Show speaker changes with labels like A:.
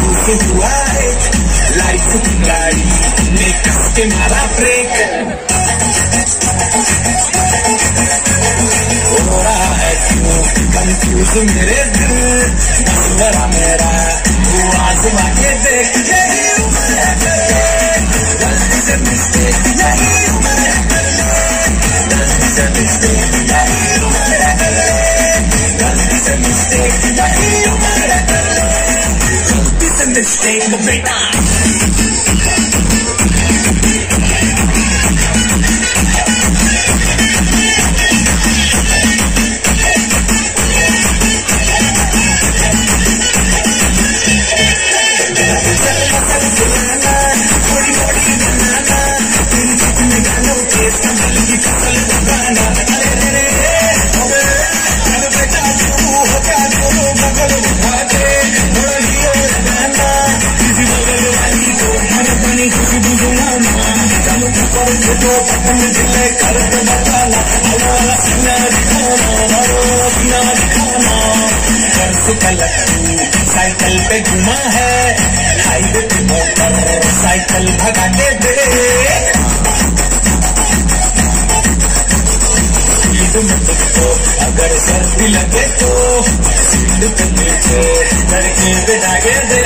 A: तो हुआ एक लाइफ की गाड़ी ने के मारा ब्रेक हो रहा है क्यों कंफ्यूज मेरे दिल मशवरा मेरा तू आजमा के देख है गलती से मिस्टेक यही उम्र है गलती से मिस्टेक से यही this stage to make La गलती से मिस्टेक बेटा साइकिल पे घुमा है, हाईवे पे मोटर, साइकिल भगा के दे तुझको अगर सर्दी लगे तो सीट पे नीचे, लड़की के दे